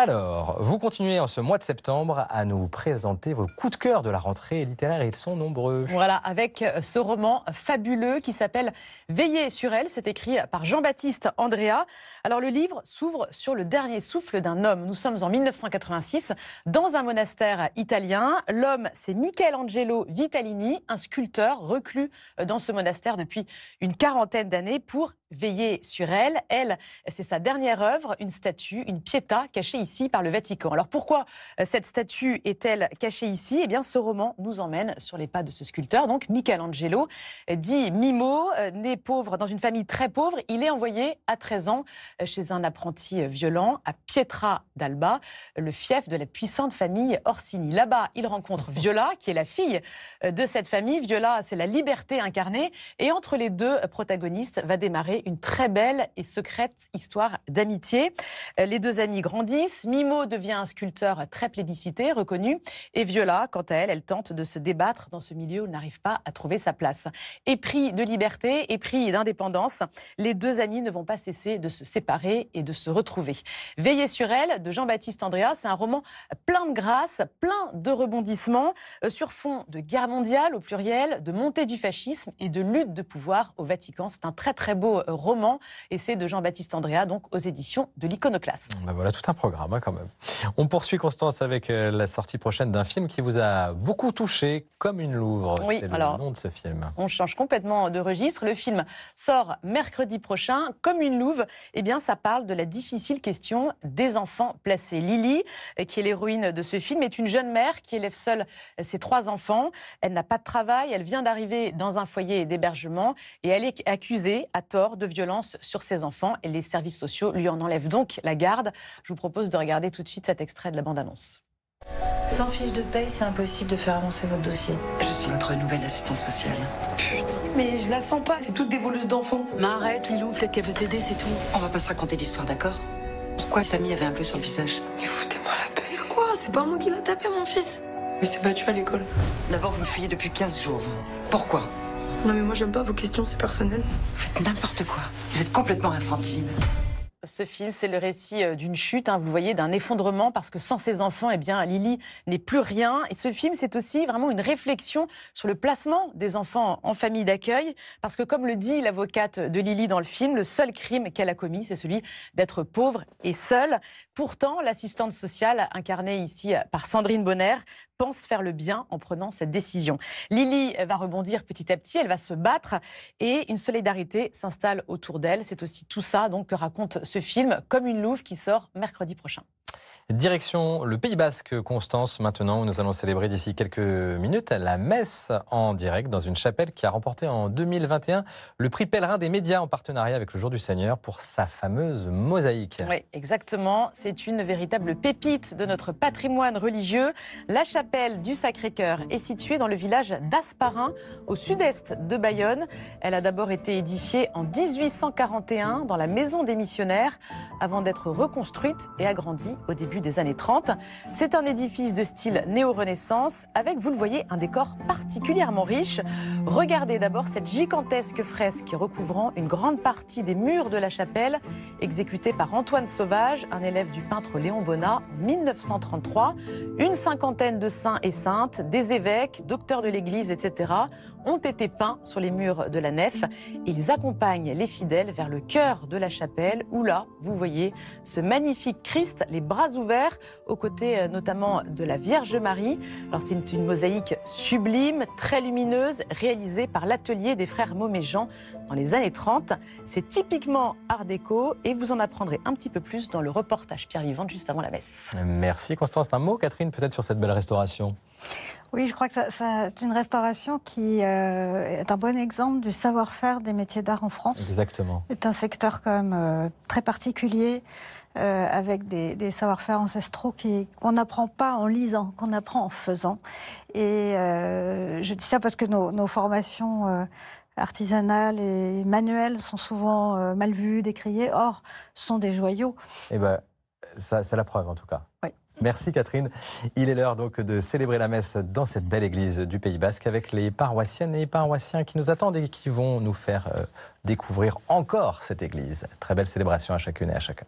Alors, vous continuez en ce mois de septembre à nous présenter vos coups de cœur de la rentrée littéraire ils sont nombreux. Voilà, avec ce roman fabuleux qui s'appelle Veiller sur elle. C'est écrit par Jean-Baptiste Andrea. Alors, le livre s'ouvre sur le dernier souffle d'un homme. Nous sommes en 1986 dans un monastère italien. L'homme, c'est Michelangelo Vitalini, un sculpteur reclus dans ce monastère depuis une quarantaine d'années pour veiller sur elle. Elle, c'est sa dernière œuvre, une statue, une pietà cachée ici par le Vatican. Alors pourquoi euh, cette statue est-elle cachée ici? Eh bien, ce roman nous emmène sur les pas de ce sculpteur, donc Michelangelo, dit Mimo, euh, né pauvre dans une famille très pauvre. Il est envoyé à 13 ans euh, chez un apprenti violent à Pietra d'Alba, le fief de la puissante famille Orsini. Là-bas, il rencontre Viola, qui est la fille de cette famille. Viola, c'est la liberté incarnée. Et entre les deux protagonistes va démarrer une très belle et secrète histoire d'amitié. Euh, les deux amis grandissent. Mimo devient un sculpteur très plébiscité, reconnu. Et Viola, quant à elle, elle tente de se débattre dans ce milieu où n'arrive pas à trouver sa place. Épris de liberté, épris d'indépendance, les deux amis ne vont pas cesser de se séparer et de se retrouver. Veiller sur elle de Jean-Baptiste Andrea, c'est un roman plein de grâce, plein de rebondissements, euh, sur fond de guerre mondiale au pluriel, de montée du fascisme et de lutte de pouvoir au Vatican. C'est un très très beau roman. Et c'est de Jean-Baptiste Andrea, donc aux éditions de l'Iconoclaste. Ben voilà tout un programme hein, quand même. On poursuit Constance avec euh, la sortie prochaine d'un film qui vous a beaucoup touché, comme une Louvre. Oui, c'est le nom de ce film. On change complètement de registre. Le film sort mercredi prochain. Comme une Louve, eh bien, ça parle de la difficile question des enfants placés. Lily, euh, qui est l'héroïne de ce film, est une jeune mère qui élève seule ses trois enfants. Elle n'a pas de travail, elle vient d'arriver dans un foyer d'hébergement et elle est accusée à tort de violence sur ses enfants et les services sociaux lui en enlèvent donc la garde. Je vous propose de regarder tout de suite cet extrait de la bande-annonce. Sans fiche de paye, c'est impossible de faire avancer votre dossier. Je suis votre nouvelle assistante sociale. Putain. Mais je la sens pas, c'est toutes des voleuses d'enfants. Mais arrête, Lilou, peut-être qu'elle veut t'aider, c'est tout. On va pas se raconter d'histoire, d'accord? Pourquoi Samy avait un peu sur le visage? Mais foutez-moi la paix. Quoi? C'est pas moi qui l'a tapé, mon fils. Mais c'est battu à l'école. D'abord, vous me fuyez depuis 15 jours. Pourquoi? Non mais moi j'aime pas vos questions, c'est personnel. Vous faites n'importe quoi. Vous êtes complètement infantile. Ce film, c'est le récit euh, d'une chute, hein, vous voyez, d'un effondrement, parce que sans ses enfants, eh bien, Lily n'est plus rien. Et ce film, c'est aussi vraiment une réflexion sur le placement des enfants en famille d'accueil, parce que comme le dit l'avocate de Lily dans le film, le seul crime qu'elle a commis, c'est celui d'être pauvre et seule. Pourtant, l'assistante sociale, incarnée ici par Sandrine Bonner, pense faire le bien en prenant cette décision. Lily va rebondir petit à petit, elle va se battre et une solidarité s'installe autour d'elle. C'est aussi tout ça donc que raconte ce film, comme une louve qui sort mercredi prochain. Direction le Pays Basque, Constance, maintenant, où nous allons célébrer d'ici quelques minutes la messe en direct dans une chapelle qui a remporté en 2021 le prix pèlerin des médias en partenariat avec le Jour du Seigneur pour sa fameuse mosaïque. Oui, exactement. C'est une véritable pépite de notre patrimoine religieux. La chapelle du Sacré-Cœur est située dans le village d'Asparin, au sud-est de Bayonne. Elle a d'abord été édifiée en 1841 dans la maison des missionnaires avant d'être reconstruite et agrandie au début des années 30. C'est un édifice de style néo-renaissance avec, vous le voyez, un décor particulièrement riche. Regardez d'abord cette gigantesque fresque recouvrant une grande partie des murs de la chapelle, exécutée par Antoine Sauvage, un élève du peintre Léon Bonnat en 1933. Une cinquantaine de saints et saintes, des évêques, docteurs de l'Église, etc., ont été peints sur les murs de la nef. Ils accompagnent les fidèles vers le cœur de la chapelle, où là, vous voyez ce magnifique Christ, les bras ouverts aux côtés euh, notamment de la Vierge Marie. Alors c'est une mosaïque sublime, très lumineuse, réalisée par l'atelier des frères Moméjean dans les années 30. C'est typiquement art déco et vous en apprendrez un petit peu plus dans le reportage Pierre Vivante juste avant la messe. Merci Constance. Un mot Catherine peut-être sur cette belle restauration? Oui, je crois que c'est une restauration qui euh, est un bon exemple du savoir-faire des métiers d'art en France. Exactement. C'est un secteur quand même euh, très particulier. Euh, avec des, savoir-faire ancestraux qu'on n'apprend pas en lisant, qu'on apprend en faisant. Et euh, je dis ça parce que nos, formations euh, artisanales et manuelles sont souvent mal vues, décriées. Or, ce sont des joyaux. Eh ben, c'est la preuve en tout cas. Oui. Merci Catherine. Il est l'heure donc de célébrer la messe dans cette belle église du Pays Basque avec les paroissiennes et paroissiens qui nous attendent et qui vont nous faire découvrir encore cette église. Très belle célébration à chacune et à chacun.